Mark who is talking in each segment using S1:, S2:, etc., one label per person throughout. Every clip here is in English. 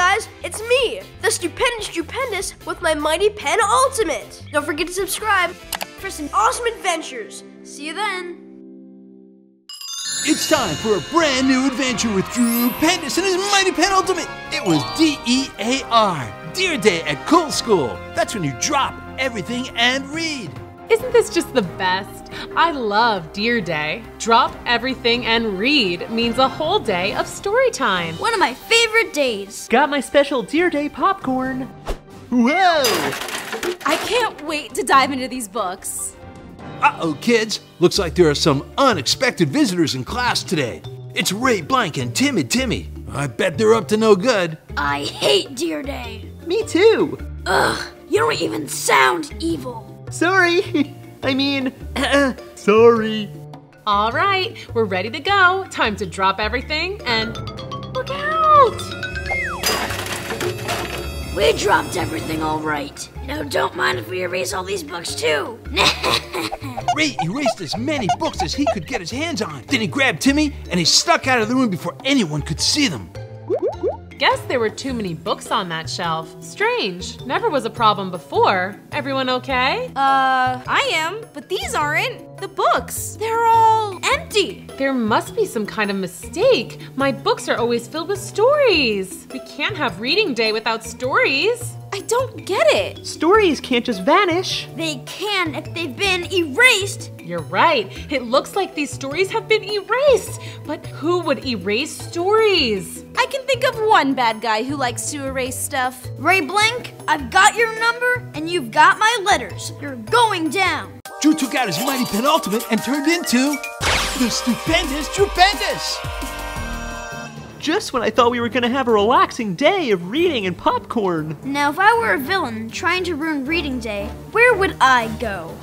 S1: guys, it's me, the Stupendous Drew Pendous with my Mighty Pen Ultimate. Don't forget to subscribe for some awesome adventures. See you then.
S2: It's time for a brand new adventure with Drew Pendous and his Mighty Pen Ultimate. It was D E A R, Dear Day at Cool School. That's when you drop everything and read.
S3: Isn't this just the best? I love Dear Day. Drop everything and read means a whole day of story time.
S1: One of my favorite days.
S4: Got my special Dear Day popcorn. Whoa!
S5: I can't wait to dive into these books.
S2: Uh oh, kids. Looks like there are some unexpected visitors in class today. It's Ray Blank and Timid Timmy. I bet they're up to no good.
S1: I hate Dear Day.
S4: Me too.
S1: Ugh, you don't even sound evil.
S4: Sorry. I mean, sorry.
S3: All right, we're ready to go. Time to drop everything and look out!
S1: We dropped everything all right. Now don't mind if we erase all these books too.
S2: Ray erased as many books as he could get his hands on. Then he grabbed Timmy and he stuck out of the room before anyone could see them.
S3: Guess there were too many books on that shelf. Strange. Never was a problem before. Everyone okay?
S5: Uh, I am, but these aren't. The books, they're all empty.
S3: There must be some kind of mistake. My books are always filled with stories. We can't have reading day without stories.
S5: I don't get it.
S4: Stories can't just vanish.
S1: they can if they've been erased.
S3: You're right. It looks like these stories have been erased. But who would erase stories?
S5: I can think of one bad guy who likes to erase stuff.
S1: Ray Blank, I've got your number and you've got my letters. You're going down.
S2: Drew took out his Mighty Pen Ultimate and turned into the Stupendous Drew Pendous.
S4: Just when I thought we were gonna have a relaxing day of reading and popcorn.
S1: Now, if I were a villain trying to ruin reading day, where would I go?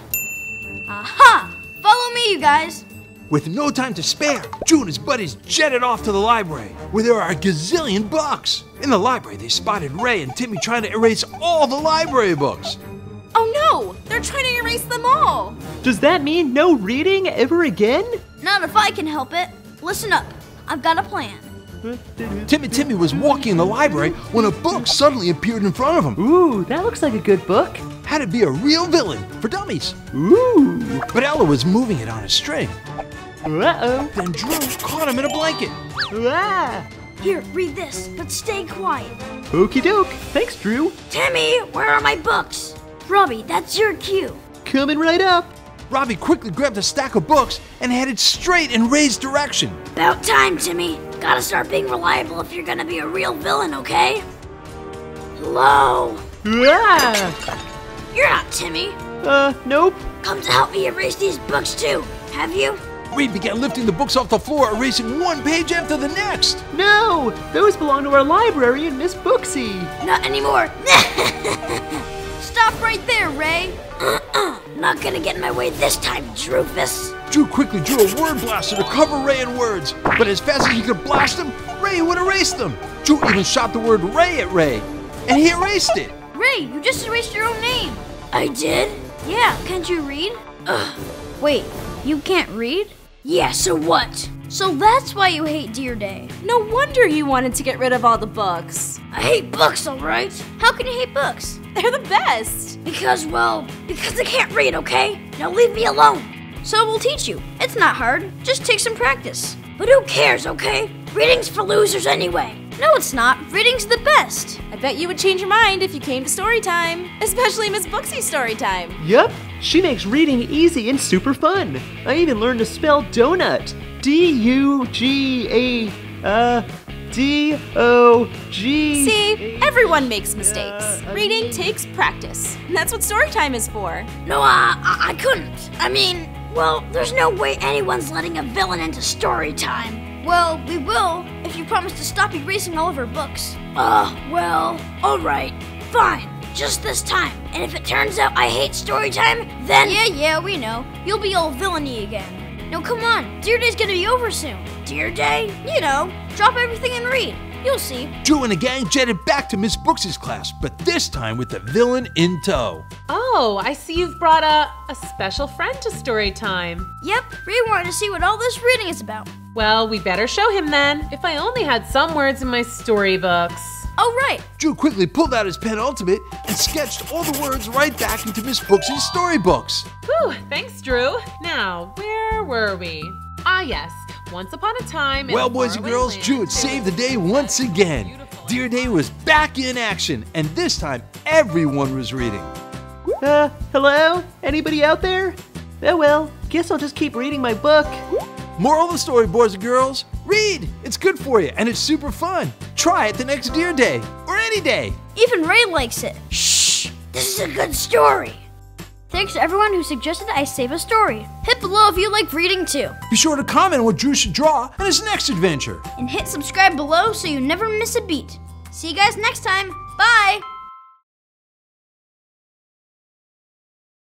S1: Aha! Follow me, you guys.
S2: With no time to spare, Drew and his buddies jetted off to the library, where there are a gazillion books. In the library, they spotted Ray and Timmy trying to erase all the library books.
S5: Oh no, they're trying to erase them all.
S4: Does that mean no reading ever again?
S1: Not if I can help it. Listen up. I've got a plan.
S2: Timid Timmy was walking in the library when a book suddenly appeared in front of him.
S4: Ooh, that looks like a good book.
S2: How to be a real villain for dummies.
S4: Ooh.
S2: But Ella was moving it on a string.
S4: Uh-oh.
S2: Then Drew caught him in a blanket.
S4: Ah.
S1: Here, read this, but stay quiet.
S4: Okey doke. Thanks, Drew.
S1: Timmy, where are my books? Robbie, that's your cue.
S4: Coming right up.
S2: Robbie quickly grabbed a stack of books and headed straight in Ray's direction.
S1: About time, Timmy. Gotta start being reliable if you're gonna be a real villain, okay? Hello?
S4: Ah.
S1: You're not Timmy.
S4: Uh, nope.
S1: Come to help me erase these books too, have you?
S2: Ray began lifting the books off the floor, erasing one page after the next.
S4: No, those belong to our library and Miss Booksy.
S1: Not anymore. Stop right there, Ray. Uh-uh. Not gonna get in my way this time, Drufus.
S2: Drew quickly drew a word blaster to cover Ray in words, but as fast as he could blast them, Ray would erase them. Drew even shot the word Ray at Ray, and he erased it.
S1: Ray, you just erased your own name. I did? Yeah, can't you read? Ugh. Wait, you can't read? Yeah, so what? So that's why you hate Dear Day.
S5: No wonder you wanted to get rid of all the books.
S1: I hate books, alright? How can you hate books?
S5: They're the best.
S1: Because, well, because I can't read, okay? Now leave me alone. So we'll teach you. It's not hard. Just take some practice. But who cares, okay? Reading's for losers anyway. No, it's not. Reading's the best.
S5: I bet you would change your mind if you came to story time, especially Miss Booksy's story time.
S4: Yup, she makes reading easy and super fun. I even learned to spell donut. D U G A uh D O G.
S5: See, everyone makes mistakes. Reading takes practice. And that's what story time is for.
S1: No, uh, I, I couldn't. I mean, well, there's no way anyone's letting a villain into story time. Well, we will if you promise to stop erasing all of our books. Uh, well, alright. Fine. Just this time. And if it turns out I hate story time, then. Yeah, yeah, we know. You'll be all villainy again. Now come on, Dear Day's gonna be over soon. Dear Day? You know, drop everything and read. You'll see.
S2: Drew and the gang jetted back to Miss Booksy's class, but this time with the villain in tow.
S3: Oh, I see you've brought a, a special friend to story time.
S1: Yep, Ray wanted to see what all this reading is about.
S3: Well, we better show him then. If I only had some words in my storybooks.
S1: Oh, right.
S2: Drew quickly pulled out his Pen Ultimate and sketched all the words right back into Miss Booksy's storybooks.
S3: Whew, thanks, Drew. Now, where were we? Ah, yes. Once upon a time.
S2: Well, boys and girls,
S3: land,
S2: Drew had saved the day once again. Dear Day was back in action, and this time everyone was reading.
S4: Uh, hello? Anybody out there? Oh well, guess I'll just keep reading my book.
S2: Moral of the story, boys and girls read! It's good for you, and it's super fun. Try it the next Dear Day, or any day.
S1: Even Ray likes it. Shh! This is a good story. Thanks to everyone who suggested I save a story. Hit below if you like reading too.
S2: Be sure to comment what Drew should draw in his next adventure.
S1: And hit subscribe below so you never miss a beat. See you guys next time. Bye!